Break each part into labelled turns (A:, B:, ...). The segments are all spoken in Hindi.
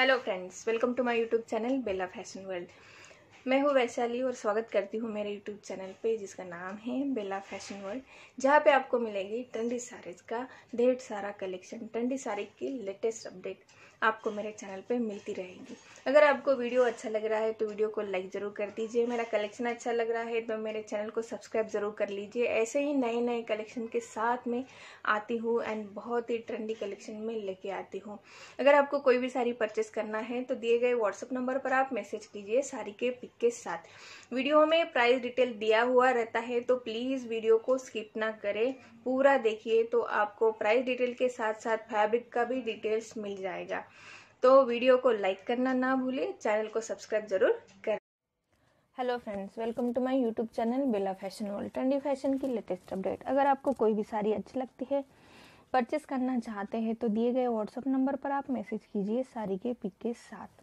A: Hello friends, welcome to my YouTube channel Bella Fashion World. मैं हूँ वैशाली और स्वागत करती हूँ मेरे यूट्यूब चैनल पे, जिसका नाम है बेला फ़ैशन वर्ल्ड, जहाँ पे आपको मिलेगी ट्रेंडी साड़ीज़ का ढेर सारा कलेक्शन ट्रेंडी साड़ी की लेटेस्ट अपडेट आपको मेरे चैनल पे मिलती रहेगी। अगर आपको वीडियो अच्छा लग रहा है तो वीडियो को लाइक ज़रूर कर दीजिए। मेरा कलेक्शन अच्छा लग रहा है तो मेरे चैनल को सब्सक्राइब ज़रूर कर लीजिए। ऐसे ही नए नए कलेक्शन के साथ में आती हूँ एंड बहुत ही ट्रेंडी कलेक्शन में लेके आती हूँ। अगर आपको कोई भी साड़ी परचेस करना है तो दिए गए व्हाट्सअप नंबर पर आप मैसेज कीजिए साड़ी के पिक के साथ। वीडियो में प्राइस डिटेल दिया हुआ रहता है तो प्लीज़ वीडियो को स्किप ना करें। पूरा देखिए तो आपको प्राइस डिटेल के साथ साथ फैब्रिक का भी डिटेल्स मिल जाएगा। तो वीडियो को लाइक करना ना भूलें चैनल को सब्सक्राइब ज़रूर कर। Hello friends welcome to my YouTube channel Bella fashion world trendy fashion की लेटेस्ट अपडेट अगर आपको कोई भी साड़ी अच्छी लगती है परचेस करना चाहते हैं तो दिए गए व्हाट्सअप नंबर पर आप मैसेज कीजिए साड़ी के पिक के साथ।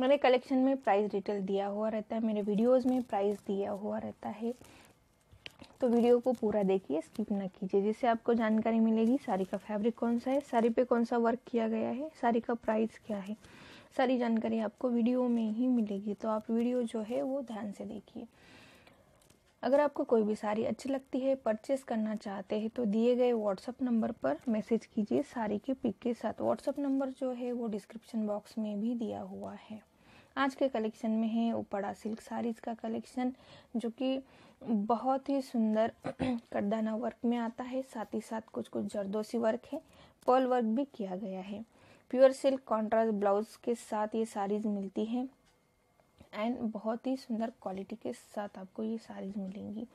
A: मेरे कलेक्शन में प्राइस डिटेल दिया हुआ रहता है, मेरे वीडियोस में प्राइस दिया हुआ रहता है। तो वीडियो को पूरा देखिए स्किप ना कीजिए। जिससे आपको जानकारी मिलेगी, साड़ी का फैब्रिक कौन सा है, साड़ी पे कौन सा वर्क किया गया है, साड़ी का प्राइस क्या है, सारी जानकारी आपको वीडियो में ही मिलेगी। तो आप वीडियो जो है, वो ध्यान से देखिए। अगर आपको कोई भी साड़ी अच्छी लगती है परचेस करना चाहते हैं तो दिए गए व्हाट्सअप नंबर पर मैसेज कीजिए, साड़ी के पिक के साथ। व्हाट्सअप नंबर जो है, वो डिस्क्रिप्शन बॉक्स में भी दिया हुआ है। आज के कलेक्शन में है उपड़ा सिल्क साड़ीज़ का कलेक्शन, जो कि बहुत ही सुंदर करदाना वर्क में आता है। साथ ही साथ कुछ कुछ जरदोसी वर्क है पर्ल वर्क भी किया गया है। प्योर सिल्क कॉन्ट्रास्ट ब्लाउज के साथ ये साड़ीज़ मिलती हैं एंड बहुत ही सुंदर क्वालिटी के साथ आपको ये साड़ीज़ मिलेंगी।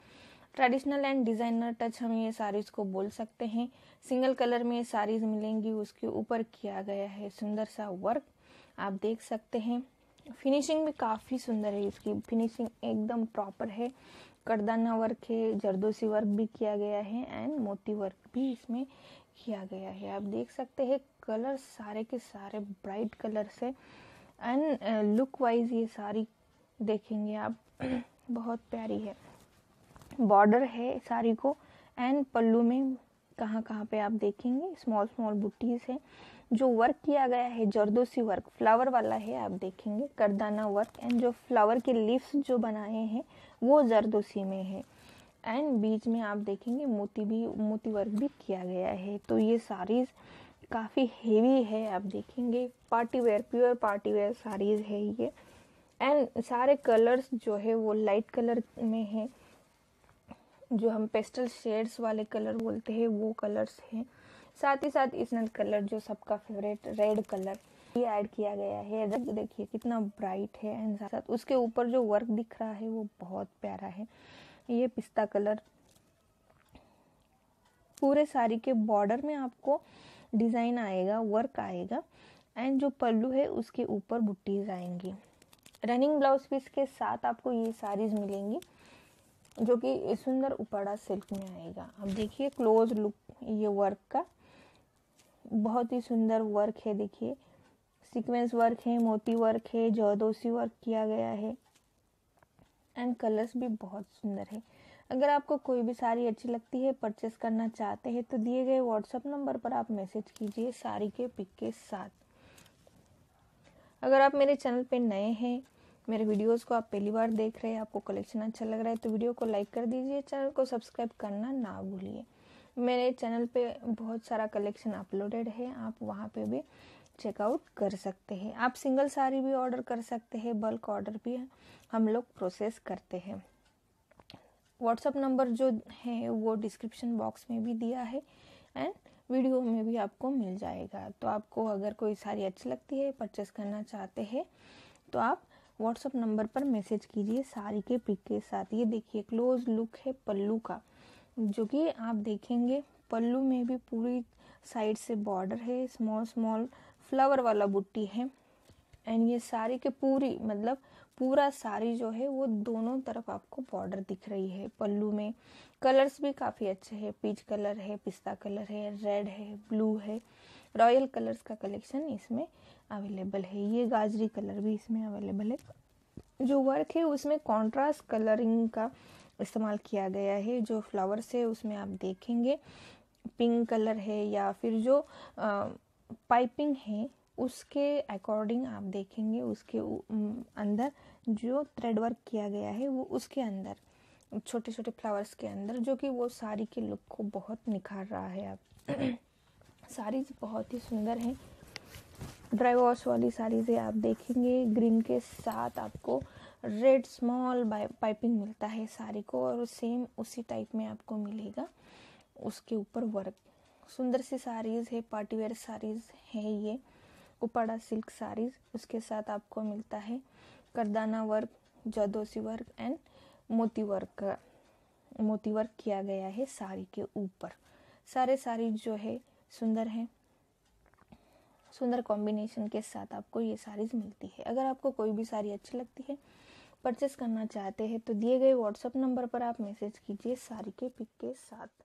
A: ट्रेडिशनल एंड डिज़ाइनर टच हम ये साड़ीज़ को बोल सकते हैं। सिंगल कलर में ये साड़ीज़ मिलेंगी, उसके ऊपर किया गया है सुंदर सा वर्क। आप देख सकते हैं। फिनिशिंग भी काफ़ी सुंदर है इसकी। फिनिशिंग एकदम प्रॉपर है। करदाना वर्क है जरदोसी वर्क भी किया गया है एंड मोती वर्क भी इसमें किया गया है। आप देख सकते हैं कलर सारे के सारे ब्राइट कलर से एंड लुक वाइज ये सारी देखेंगे आप। बहुत प्यारी है। बॉर्डर है साड़ी को एंड पल्लू में कहाँ कहाँ पे आप देखेंगे स्मॉल स्मॉल बुटीज है, जो वर्क किया गया है जरदोसी वर्क फ्लावर वाला है, आप देखेंगे, करदाना वर्क एंड जो फ्लावर के लीव्स जो बनाए हैं, वो जरदोसी में है। एंड बीच में आप देखेंगे, मोती भी, मोती वर्क भी किया गया है। तो ये साड़ीज़ काफ़ी हेवी है, आप देखेंगे। Party wear pure party wear saris है ये। एंड सारे कलर्स जो है, वो लाइट कलर में है। जो हम पेस्टल शेड्स वाले कलर बोलते हैं, वो कलर्स हैं। साथ ही साथ इसमें कलर जो सबका फेवरेट रेड कलर ये ऐड किया गया है। रेड देखिए, कितना ब्राइट है एंड साथ साथ उसके ऊपर जो वर्क दिख रहा है, वो बहुत प्यारा है। ये पिस्ता कलर पूरे साड़ी के बॉर्डर में आपको डिज़ाइन आएगा वर्क आएगा। एंड जो पल्लू है, उसके ऊपर बुट्टीज आएँगी। रनिंग ब्लाउज पीस के साथ आपको ये साड़ीज मिलेंगी। जो कि सुंदर उपड़ा सिल्क में आएगा। अब देखिए क्लोज लुक ये वर्क का। बहुत ही सुंदर वर्क है, देखिए। सीक्वेंस वर्क है, मोती वर्क है जरदोसी वर्क किया गया है। एंड कलर्स भी बहुत सुंदर है। अगर आपको कोई भी साड़ी अच्छी लगती है परचेस करना चाहते हैं तो दिए गए व्हाट्सएप नंबर पर आप मैसेज कीजिए साड़ी के पिक के साथ। अगर आप मेरे चैनल पे नए हैं मेरे वीडियोस को आप पहली बार देख रहे हैं, आपको कलेक्शन अच्छा लग रहा है तो वीडियो को लाइक कर दीजिए चैनल को सब्सक्राइब करना ना भूलिए। मेरे चैनल पे बहुत सारा कलेक्शन अपलोडेड है, आप वहाँ पे भी चेकआउट कर सकते हैं। आप सिंगल साड़ी भी ऑर्डर कर सकते हैं बल्क ऑर्डर भी हम लोग प्रोसेस करते हैं। व्हाट्सअप नंबर जो है, वो डिस्क्रिप्शन बॉक्स में भी दिया है एंड वीडियो में भी आपको मिल जाएगा। तो आपको अगर कोई साड़ी अच्छी लगती है परचेस करना चाहते हैं तो आप व्हाट्सअप नंबर पर मैसेज कीजिए साड़ी के पिक के साथ। ये देखिए क्लोज लुक है पल्लू का, जो कि आप देखेंगे, पल्लू में भी पूरी साइड से बॉर्डर है स्मॉल स्मॉल फ्लावर वाला बुट्टी है। एंड ये साड़ी के पूरी मतलब पूरा साड़ी जो है, वो दोनों तरफ़ आपको बॉर्डर दिख रही है पल्लू में। कलर्स भी काफ़ी अच्छे हैं पीच कलर है, पिस्ता कलर है रेड है ब्लू है। रॉयल कलर्स का कलेक्शन इसमें अवेलेबल है। ये गाजरी कलर भी इसमें अवेलेबल है। जो वर्क है उसमें कॉन्ट्रास्ट कलरिंग का इस्तेमाल किया गया है। जो फ्लावर्स है उसमें आप देखेंगे पिंक कलर है या फिर जो आ, पाइपिंग है उसके अकॉर्डिंग आप देखेंगे उसके अंदर जो थ्रेड वर्क किया गया है वो उसके अंदर छोटे छोटे फ्लावर्स के अंदर जो कि वो साड़ी के लुक को बहुत निखार रहा है आप साड़ीज बहुत ही सुंदर है। ड्राई वॉश वाली साड़ीज आप देखेंगे। ग्रीन के साथ आपको रेड स्मॉल पाइपिंग मिलता है साड़ी को और सेम उसी टाइप में आपको मिलेगा। उसके ऊपर वर्क सुंदर सी साड़ीज़ है पार्टीवेयर साड़ीज़ है ये। उपाड़ा सिल्क साड़ीज़, उसके साथ आपको मिलता है kardana work zardozi work and मोती वर्क मोती वर्क किया गया है साड़ी के ऊपर। सारे साड़ी जो है सुंदर है। सुंदर कॉम्बिनेशन के साथ आपको ये साड़ीज़ मिलती है। अगर आपको कोई भी साड़ी अच्छी लगती है परचेस करना चाहते हैं तो दिए गए व्हाट्सअप नंबर पर आप मैसेज कीजिए साड़ी के पिक के साथ।